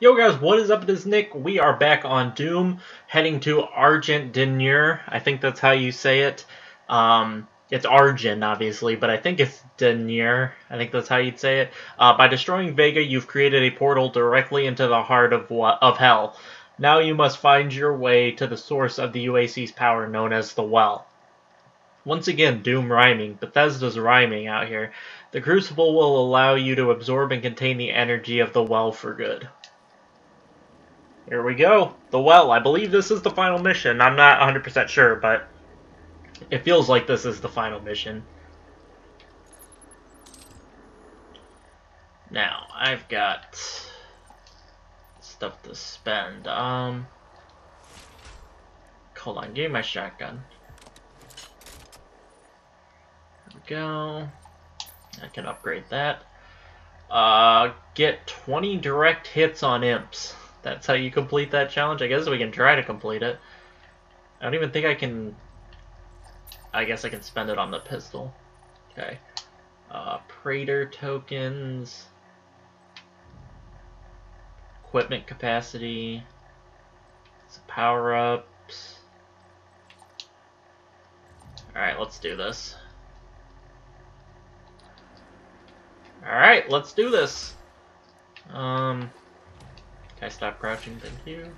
Yo guys, what is up? It is Nick. We are back on Doom, heading to Argent D'Nur. I think that's how you say it. Um, it's Argent, obviously, but I think it's D'Nur. I think that's how you'd say it. Uh, by destroying Vega, you've created a portal directly into the heart of what, of Hell. Now you must find your way to the source of the UAC's power, known as the Well. Once again, Doom rhyming. Bethesda's rhyming out here. The Crucible will allow you to absorb and contain the energy of the Well for good. Here we go. The well. I believe this is the final mission. I'm not 100% sure, but it feels like this is the final mission. Now, I've got stuff to spend. Um, hold on, give me my shotgun. There we go. I can upgrade that. Uh, get 20 direct hits on imps that's how you complete that challenge. I guess we can try to complete it. I don't even think I can... I guess I can spend it on the pistol. Okay. Uh, Praetor tokens. Equipment capacity. Some Power-ups. Alright, let's do this. Alright, let's do this. Um... Can I stop crouching? Thank you.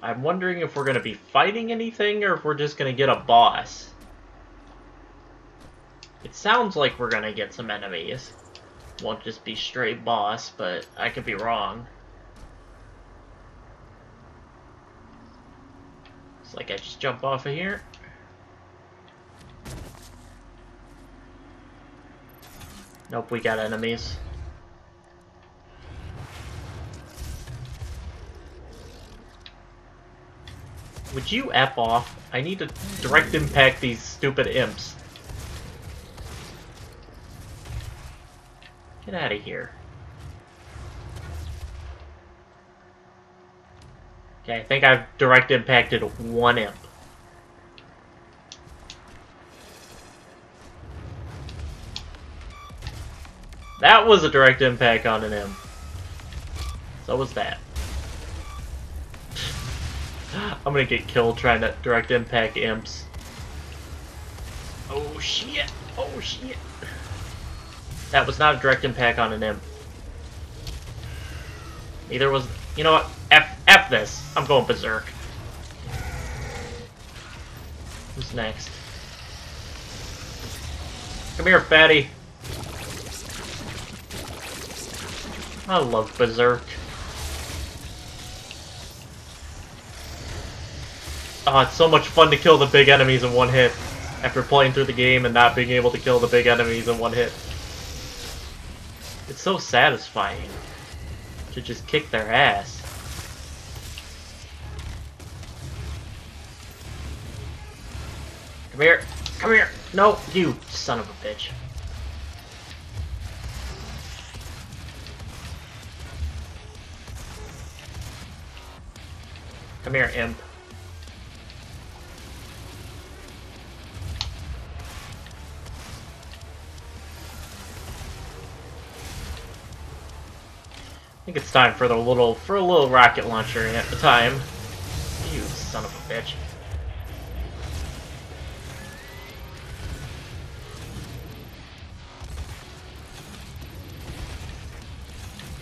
I'm wondering if we're going to be fighting anything or if we're just going to get a boss. It sounds like we're going to get some enemies. Won't just be straight boss, but I could be wrong. It's like I just jump off of here. Nope, we got enemies. Would you F off? I need to direct impact these stupid imps. Get out of here. Okay, I think I've direct impacted one imp. That was a direct impact on an imp. So was that. I'm gonna get killed trying to direct impact imps. Oh shit! Oh shit! That was not a direct impact on an imp. Neither was... You know what? F, F this. I'm going berserk. Who's next? Come here, fatty. I love berserk. Oh, it's so much fun to kill the big enemies in one hit. After playing through the game and not being able to kill the big enemies in one hit. It's so satisfying to just kick their ass. Come here. Come here. No, you son of a bitch. Come here, imp. Think it's time for the little for a little rocket launcher at the time. You son of a bitch.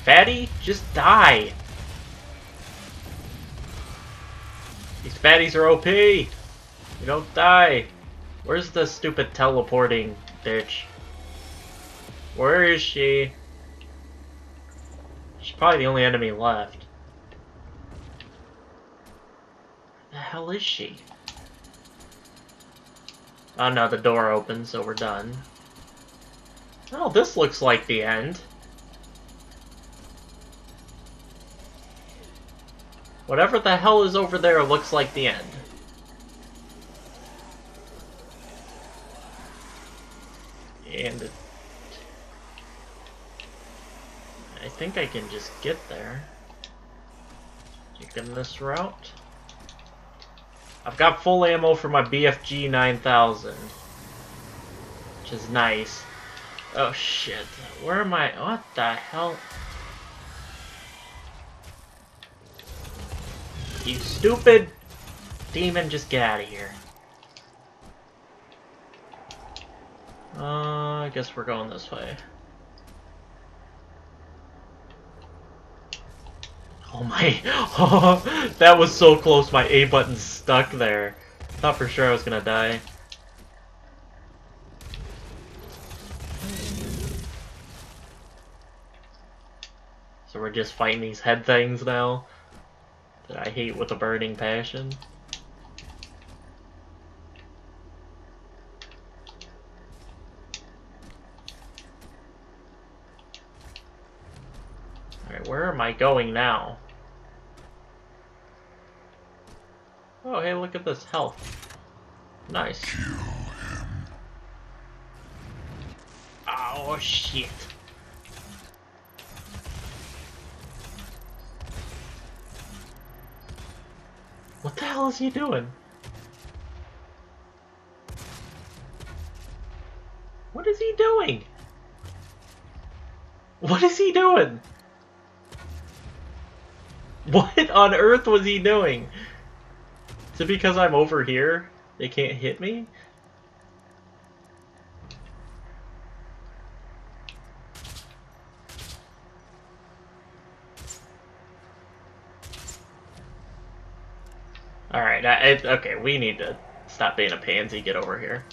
Fatty, just die. These fatties are OP. You don't die. Where's the stupid teleporting bitch? Where is she? She's probably the only enemy left. Where the hell is she? Oh no, the door opens, so we're done. Oh, this looks like the end. Whatever the hell is over there looks like the end. And I think I can just get there. Taking this route. I've got full ammo for my BFG 9000. Which is nice. Oh shit. Where am I? What the hell? You stupid demon, just get out of here. Uh, I guess we're going this way. Oh my, that was so close, my A button stuck there. Thought for sure I was gonna die. So we're just fighting these head things now that I hate with a burning passion. Alright, where am I going now? Oh, hey, look at this health. Nice. Oh, shit. What the hell is he doing? What is he doing? What is he doing? What on earth was he doing? Is it because I'm over here? They can't hit me? Alright, okay, we need to stop being a pansy, get over here.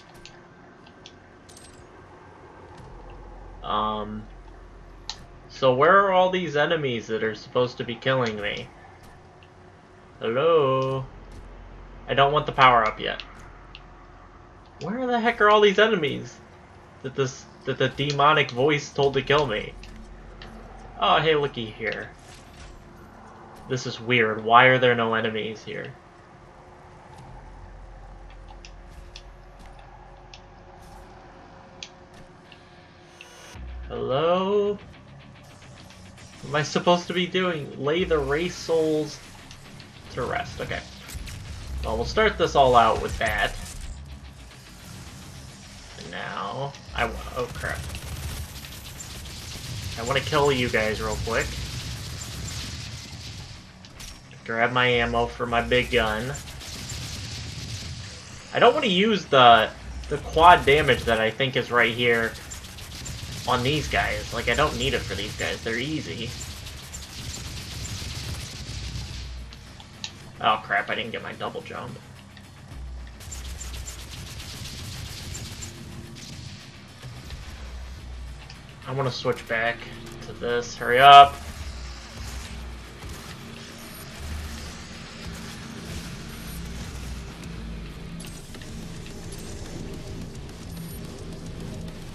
Um, so where are all these enemies that are supposed to be killing me? Hello? I don't want the power up yet. Where the heck are all these enemies that this that the demonic voice told to kill me? Oh, hey, looky here. This is weird. Why are there no enemies here? Hello? What am I supposed to be doing? Lay the Wraith souls to rest. Okay. Well, we'll start this all out with that. And now, I oh crap. I want to kill you guys real quick. Grab my ammo for my big gun. I don't want to use the the quad damage that I think is right here on these guys. Like, I don't need it for these guys. They're easy. Oh crap, I didn't get my double jump. I want to switch back to this. Hurry up!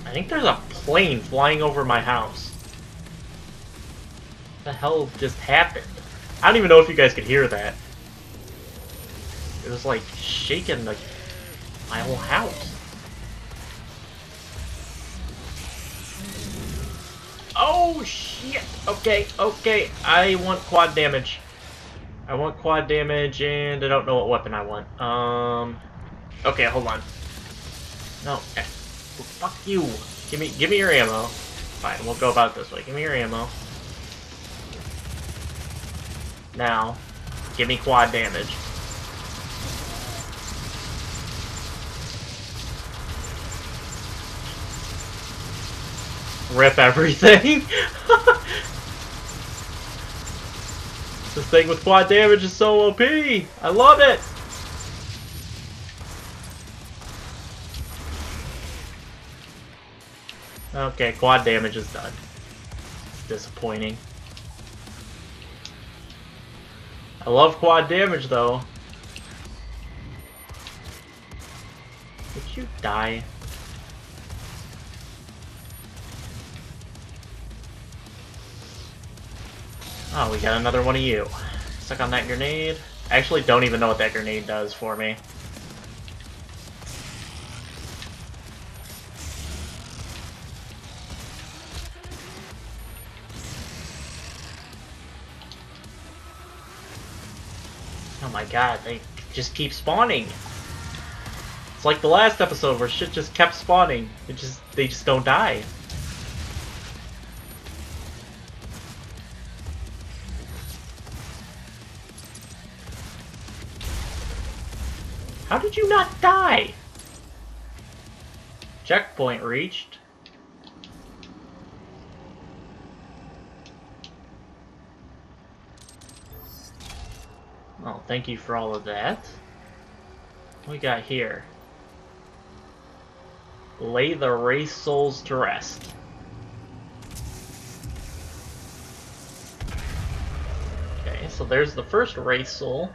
I think there's a plane flying over my house. What the hell just happened? I don't even know if you guys could hear that. It was like shaking the, my whole house. Oh shit! Okay, okay, I want quad damage. I want quad damage and I don't know what weapon I want. Um, okay, hold on. No, okay. Well, fuck you. Give me, give me your ammo. Fine, we'll go about this way. Give me your ammo. Now, give me quad damage. Rip everything. this thing with quad damage is so OP. I love it. Okay, quad damage is done. Disappointing. I love quad damage though. Did you die? Oh, we got another one of you. Stuck on that grenade. I actually don't even know what that grenade does for me. Oh my god, they just keep spawning. It's like the last episode where shit just kept spawning. It just they just don't die. How did you not die? Checkpoint reached. Oh, thank you for all of that. What we got here? Lay the Wraith souls to rest. Okay, so there's the first Wraith soul.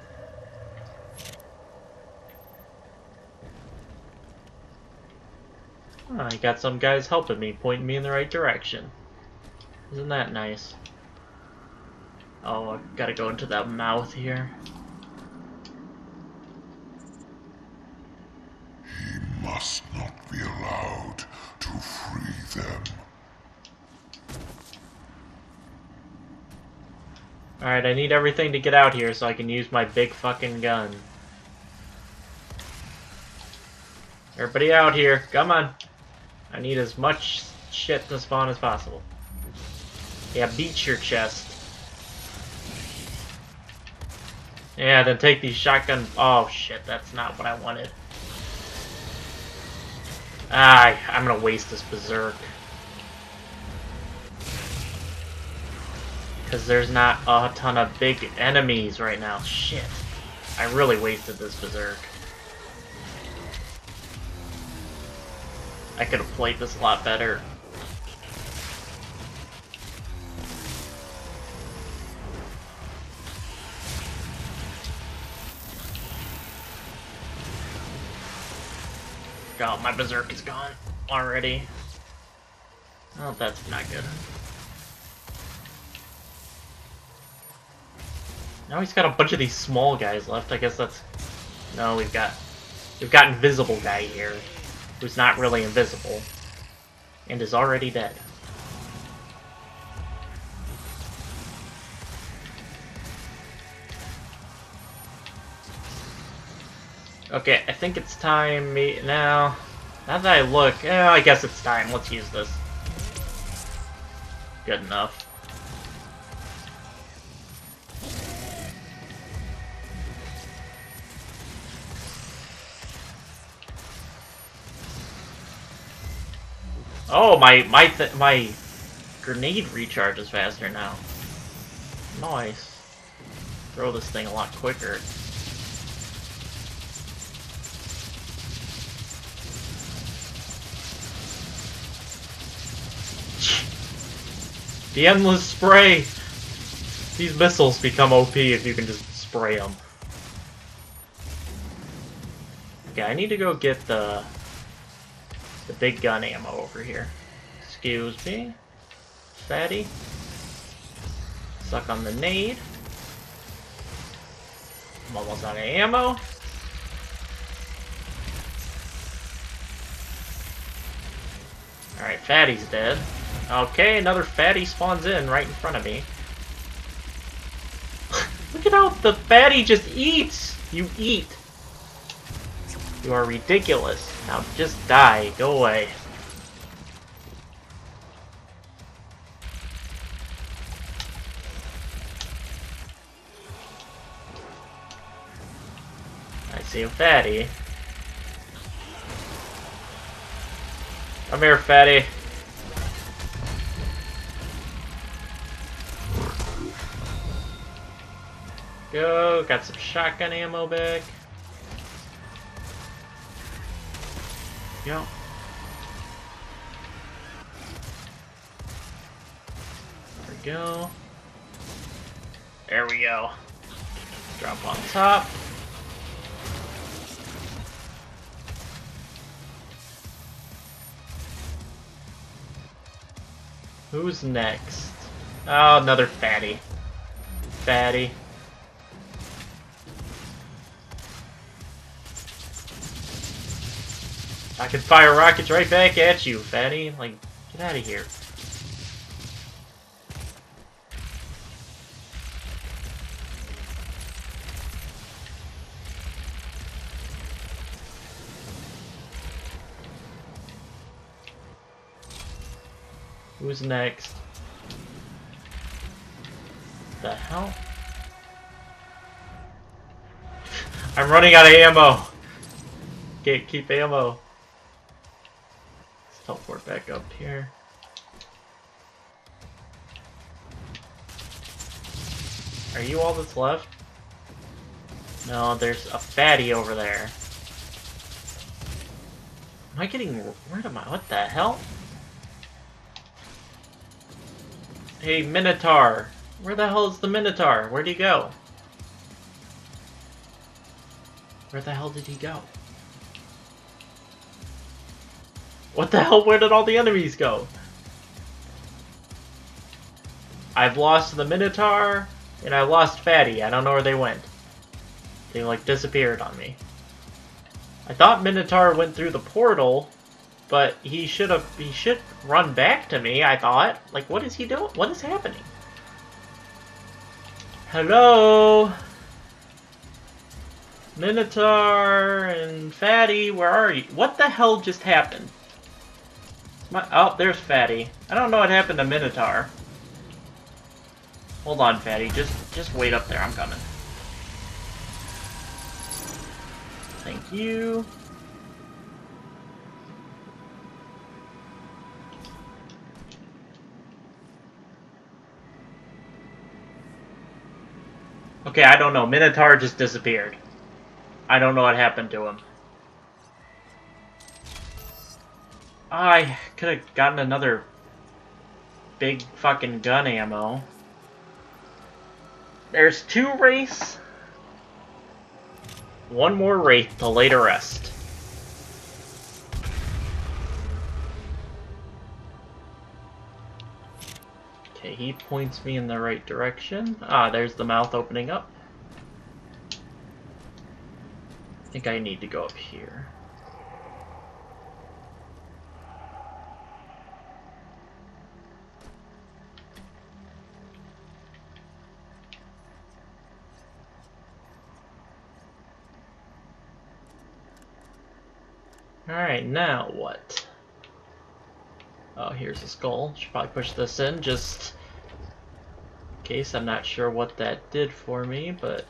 Ah, I got some guys helping me, pointing me in the right direction. Isn't that nice? Oh, I gotta go into that mouth here. He must not be allowed to free them. Alright, I need everything to get out here so I can use my big fucking gun. Everybody out here, come on. I need as much shit to spawn as possible. Yeah, beat your chest. Yeah, then take these shotgun... Oh, shit, that's not what I wanted. Ah, I'm gonna waste this Berserk. Because there's not a ton of big enemies right now. Shit. I really wasted this Berserk. I could have played this a lot better. God, my Berserk is gone already. Oh, that's not good. Now he's got a bunch of these small guys left. I guess that's... No, we've got... We've got Invisible Guy here who's not really invisible, and is already dead. Okay, I think it's time me now. Now that I look, eh, I guess it's time. Let's use this. Good enough. Oh, my my my grenade recharges faster now. Nice. Throw this thing a lot quicker. The endless spray! These missiles become OP if you can just spray them. Okay, I need to go get the the big gun ammo over here. Excuse me. Fatty. Suck on the nade. I'm almost out of ammo. Alright, Fatty's dead. Okay, another Fatty spawns in right in front of me. Look at how the Fatty just eats! You eat! You are ridiculous. Now just die. Go away. I see a fatty. Come here, fatty. Go, got some shotgun ammo back. Yep. There we go. There we go. Drop on top. Who's next? Oh, another fatty. Fatty. I can fire rockets right back at you, fatty. Like, get out of here. Who's next? The hell? I'm running out of ammo. Can't keep ammo. Back up here. Are you all that's left? No, there's a fatty over there. Am I getting... Where am I? What the hell? Hey, Minotaur! Where the hell is the Minotaur? Where'd he go? Where the hell did he go? What the hell? Where did all the enemies go? I've lost the Minotaur, and I lost Fatty. I don't know where they went. They, like, disappeared on me. I thought Minotaur went through the portal, but he should have, he should run back to me, I thought. Like, what is he doing? What is happening? Hello? Minotaur and Fatty, where are you? What the hell just happened? My, oh, there's Fatty. I don't know what happened to Minotaur. Hold on, Fatty. Just, just wait up there. I'm coming. Thank you. Okay, I don't know. Minotaur just disappeared. I don't know what happened to him. I could have gotten another big fucking gun ammo. There's two Wraiths. One more Wraith to to rest. Okay, he points me in the right direction. Ah, there's the mouth opening up. I think I need to go up here. Alright, now what? Oh, here's a skull. Should probably push this in just in case. I'm not sure what that did for me, but...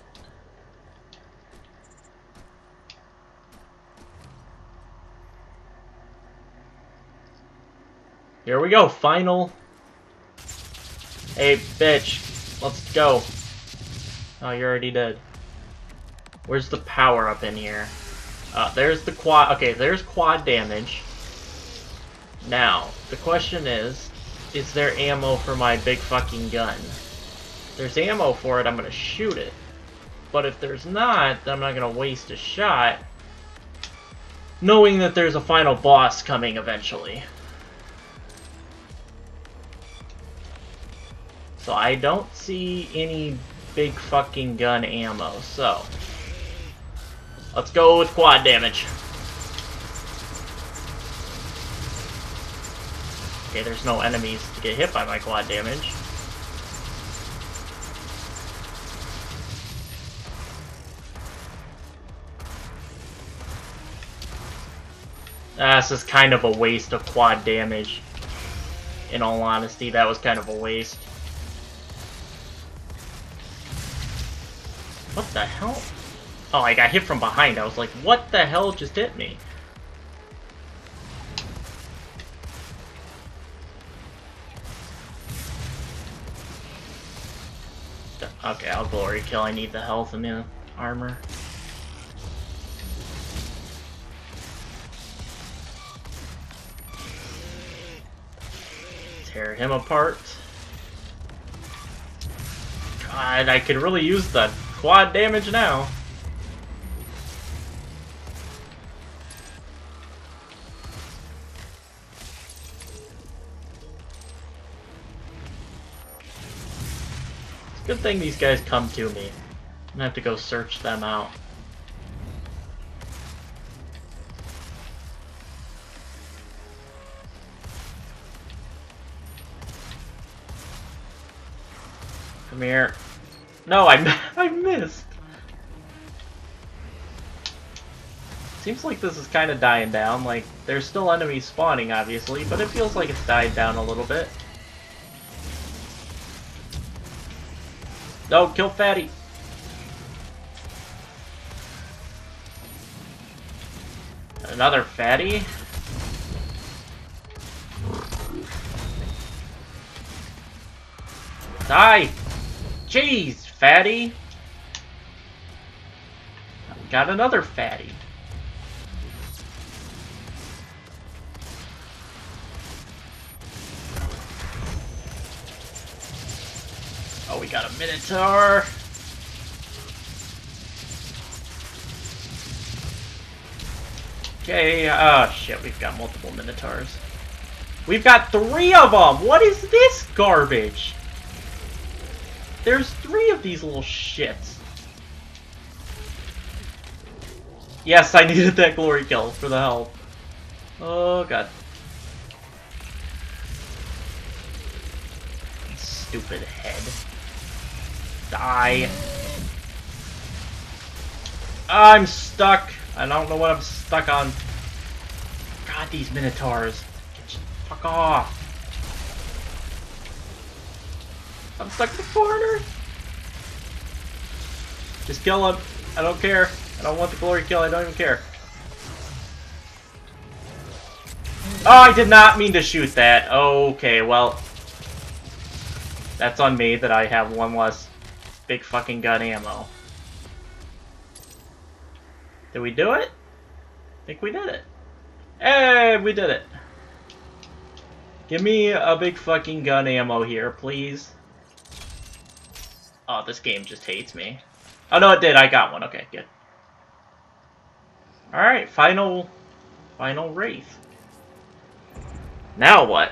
Here we go, final. Hey, bitch, let's go. Oh, you're already dead. Where's the power up in here? Uh, there's the quad. Okay, there's quad damage. Now, the question is, is there ammo for my big fucking gun? If there's ammo for it, I'm gonna shoot it. But if there's not, then I'm not gonna waste a shot, knowing that there's a final boss coming eventually. So I don't see any big fucking gun ammo, so... Let's go with quad damage. Okay, there's no enemies to get hit by my quad damage. Ah, this is kind of a waste of quad damage. In all honesty, that was kind of a waste. What the hell? Oh, I got hit from behind. I was like, what the hell just hit me? Okay, I'll glory kill. I need the health and the armor. Tear him apart. God, I could really use the quad damage now. Good thing these guys come to me. I'm gonna have to go search them out. Come here. No, I, I missed. Seems like this is kind of dying down. Like, there's still enemies spawning, obviously, but it feels like it's died down a little bit. No, kill Fatty. Another fatty? Die! Jeez, fatty! Got another fatty. Got a Minotaur! Okay, oh shit, we've got multiple Minotaurs. We've got three of them! What is this garbage? There's three of these little shits. Yes, I needed that glory kill for the health. Oh god. Stupid head. Die. I'm stuck. I don't know what I'm stuck on. God, these minotaurs. Fuck off. I'm stuck in the corner. Just kill him. I don't care. I don't want the glory kill. I don't even care. Oh, I did not mean to shoot that. Okay, well. That's on me that I have one less big fucking gun ammo. Did we do it? I think we did it. Hey, we did it. Give me a big fucking gun ammo here, please. Oh, this game just hates me. Oh, no, it did. I got one. Okay, good. Alright, final... Final Wraith. Now what?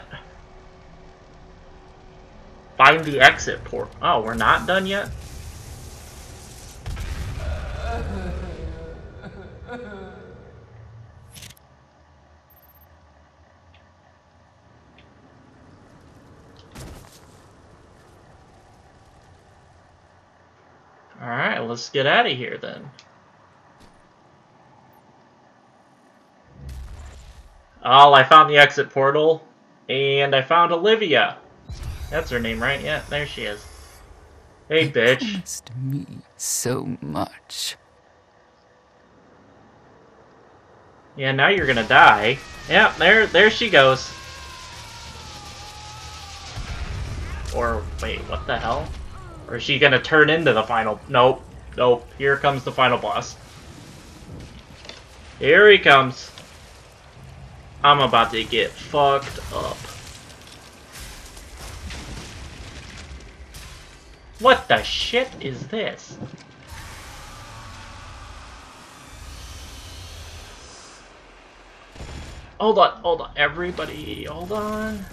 Find the exit port. Oh, we're not done yet? Alright, let's get out of here then. Oh, I found the exit portal, and I found Olivia. That's her name, right? Yeah, there she is. Hey, you bitch. Promised me so much. Yeah, now you're gonna die. Yeah, there, there she goes. Or wait, what the hell? Or is she gonna turn into the final? Nope, nope. Here comes the final boss. Here he comes. I'm about to get fucked up. What the shit is this? Hold on, hold on, everybody, hold on.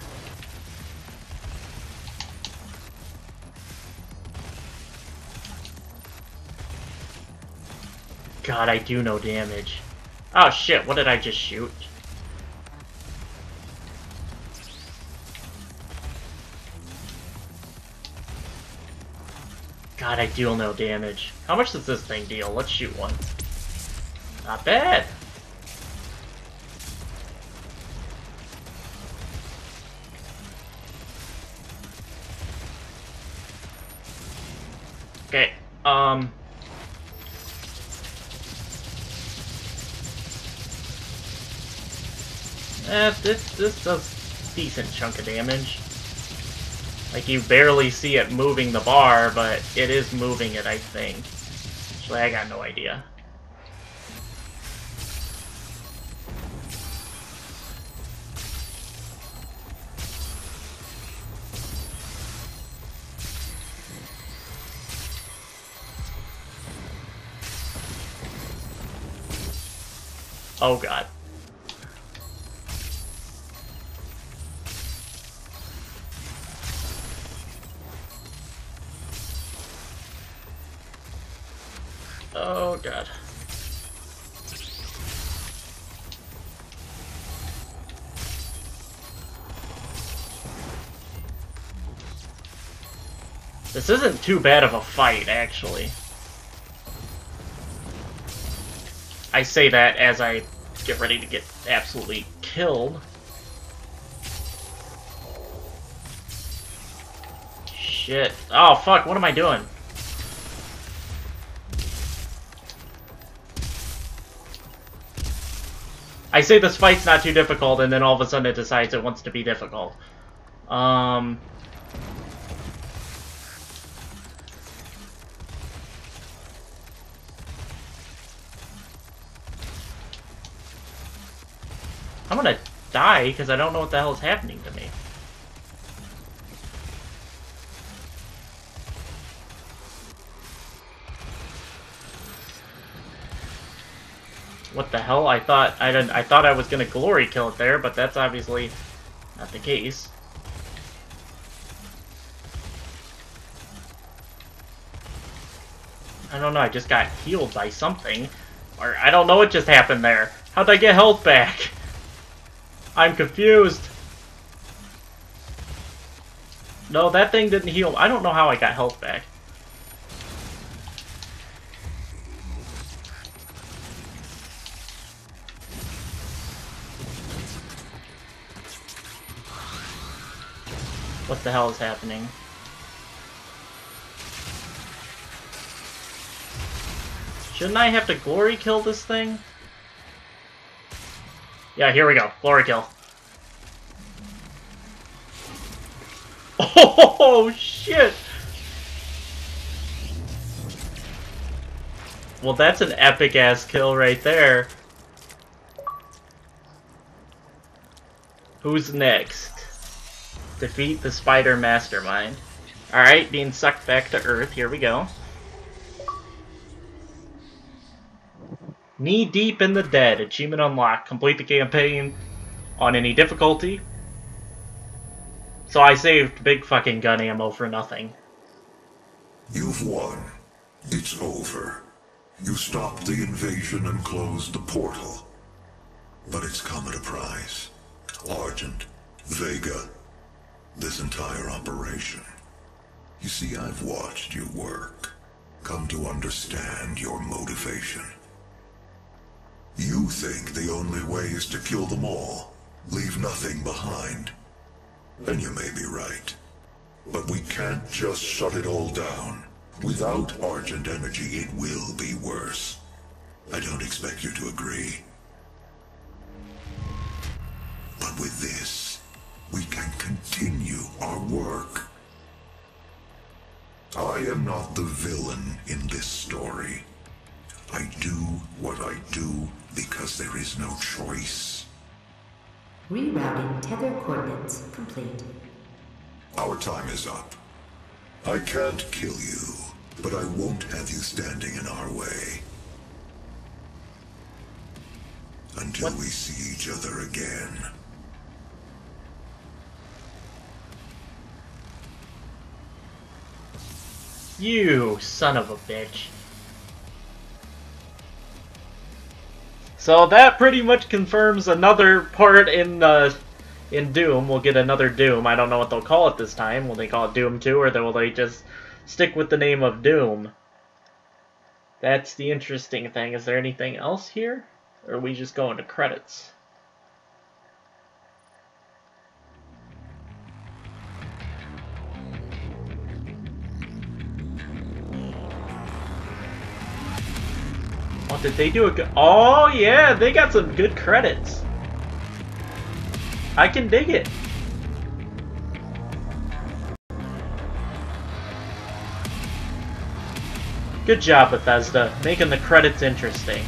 God, I do no damage. Oh shit, what did I just shoot? God, I deal no damage. How much does this thing deal? Let's shoot one. Not bad. Okay, um... Eh, this, this does decent chunk of damage. Like, you barely see it moving the bar, but it is moving it, I think. Actually, I got no idea. Oh god. Oh god. This isn't too bad of a fight, actually. I say that as I get ready to get absolutely killed. Shit. Oh, fuck, what am I doing? I say this fight's not too difficult, and then all of a sudden it decides it wants to be difficult. Um... I'm gonna die because I don't know what the hell is happening to me. What the hell? I thought I didn't. I thought I was gonna glory kill it there, but that's obviously not the case. I don't know. I just got healed by something, or I don't know what just happened there. How'd I get health back? I'm confused. No, that thing didn't heal. I don't know how I got health back. What the hell is happening? Shouldn't I have to glory kill this thing? Yeah, here we go. Glory kill. Oh, shit! Well, that's an epic-ass kill right there. Who's next? Defeat the Spider Mastermind. Alright, being sucked back to Earth. Here we go. Knee Deep in the Dead. Achievement unlocked. Complete the campaign on any difficulty. So I saved big fucking gun ammo for nothing. You've won. It's over. You stopped the invasion and closed the portal. But it's come at a price. Argent, Vega, this entire operation. You see, I've watched you work. Come to understand your motivation. You think the only way is to kill them all, leave nothing behind. And you may be right. But we can't just shut it all down. Without Argent energy, it will be worse. I don't expect you to agree. But with this, we can our work. I am not the villain in this story. I do what I do because there is no choice. Rerouting tether coordinates complete. Our time is up. I can't kill you, but I won't have you standing in our way. Until we see each other again. You son of a bitch. So that pretty much confirms another part in uh, in Doom. We'll get another Doom. I don't know what they'll call it this time. Will they call it Doom 2 or will they just stick with the name of Doom? That's the interesting thing. Is there anything else here? Or are we just going to credits? Did they do a good... Oh, yeah, they got some good credits. I can dig it. Good job, Bethesda, making the credits interesting.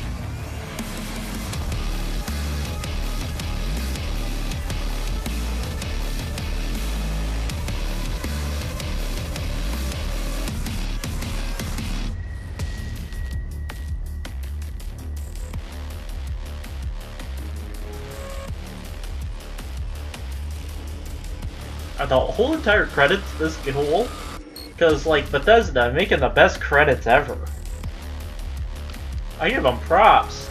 The whole entire credits this cool. Because, like, Bethesda making the best credits ever. I give them props.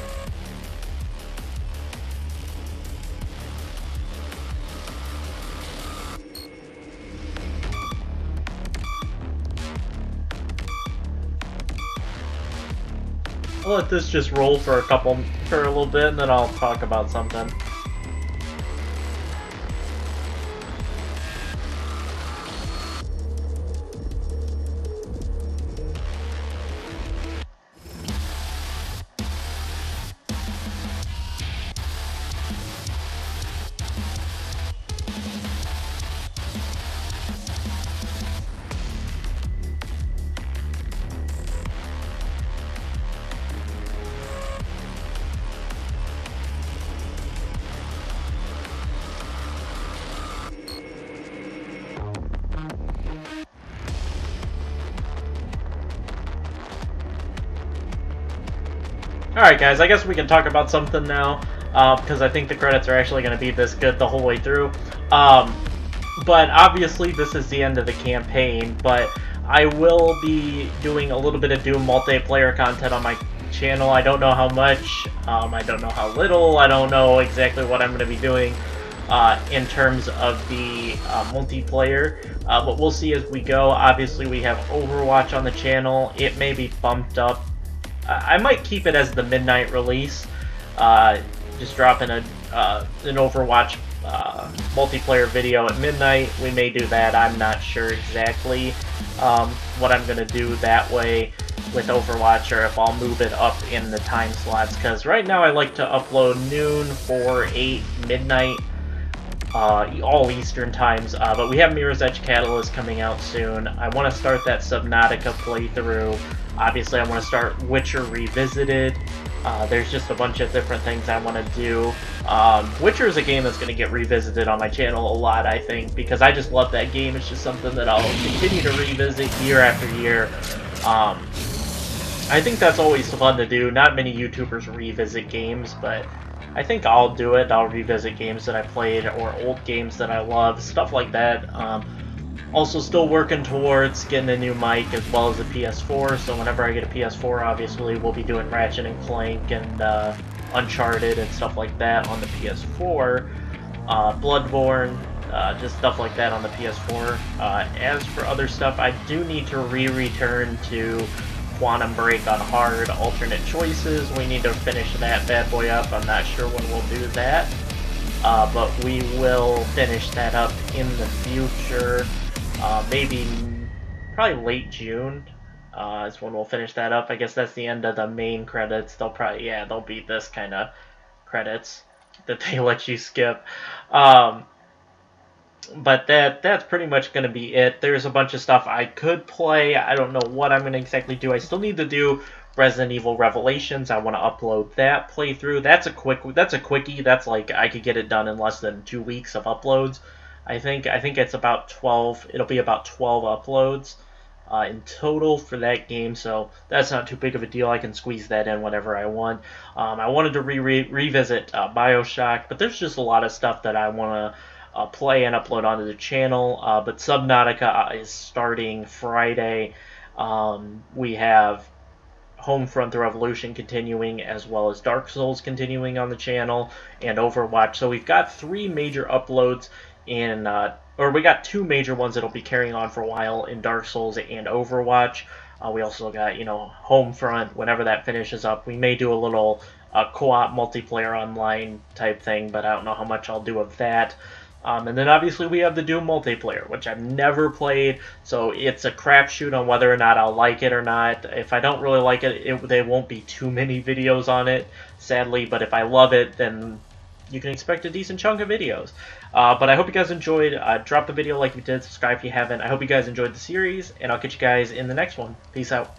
I'll let this just roll for a couple, for a little bit, and then I'll talk about something. Alright guys, I guess we can talk about something now, because uh, I think the credits are actually going to be this good the whole way through. Um, but obviously this is the end of the campaign, but I will be doing a little bit of Doom multiplayer content on my channel. I don't know how much, um, I don't know how little, I don't know exactly what I'm going to be doing uh, in terms of the uh, multiplayer, uh, but we'll see as we go. Obviously, we have Overwatch on the channel. It may be bumped up. I might keep it as the midnight release, uh, just dropping a uh, an Overwatch uh, multiplayer video at midnight. We may do that. I'm not sure exactly um, what I'm going to do that way with Overwatch or if I'll move it up in the time slots because right now I like to upload noon, 4, 8, midnight, uh, all Eastern times, uh, but we have Mirror's Edge Catalyst coming out soon. I want to start that Subnautica playthrough. Obviously, I want to start Witcher Revisited. Uh, there's just a bunch of different things I want to do. Um, Witcher is a game that's going to get revisited on my channel a lot, I think, because I just love that game. It's just something that I'll continue to revisit year after year. Um, I think that's always fun to do. Not many YouTubers revisit games, but I think I'll do it. I'll revisit games that I played or old games that I love, stuff like that. Um, also, still working towards getting a new mic as well as a PS4. So whenever I get a PS4, obviously we'll be doing Ratchet and Clank and uh, Uncharted and stuff like that on the PS4. Uh, Bloodborne, uh, just stuff like that on the PS4. Uh, as for other stuff, I do need to re-return to Quantum Break on hard alternate choices. We need to finish that bad boy up. I'm not sure when we'll do that. Uh, but we will finish that up in the future. Uh, maybe probably late June uh, is when we'll finish that up. I guess that's the end of the main credits. They'll probably, yeah, they'll be this kind of credits that they let you skip. Um, but that that's pretty much going to be it. There's a bunch of stuff I could play. I don't know what I'm going to exactly do. I still need to do Resident Evil Revelations. I want to upload that playthrough. That's a quick that's a quickie. That's like I could get it done in less than 2 weeks of uploads. I think I think it's about 12. It'll be about 12 uploads uh, in total for that game, so that's not too big of a deal. I can squeeze that in whenever I want. Um, I wanted to re- re- revisit uh, Bioshock, but there's just a lot of stuff that I want to uh, play and upload onto the channel. Uh, but Subnautica uh, is starting Friday. Um, we have Homefront The Revolution continuing, as well as Dark Souls continuing on the channel, and Overwatch. So we've got three major uploads in, uh, or we got two major ones that'll be carrying on for a while in Dark Souls and Overwatch. Uh, we also got, you know, Homefront. Whenever that finishes up, we may do a little uh, co-op multiplayer online type thing, but I don't know how much I'll do of that. Um, and then obviously we have the Doom multiplayer, which I've never played, so it's a crapshoot on whether or not I'll like it or not. If I don't really like it, it there won't be too many videos on it, sadly. But if I love it, then you can expect a decent chunk of videos. Uh, but I hope you guys enjoyed. Uh, drop the video like you did, subscribe if you haven't. I hope you guys enjoyed the series, and I'll catch you guys in the next one. Peace out.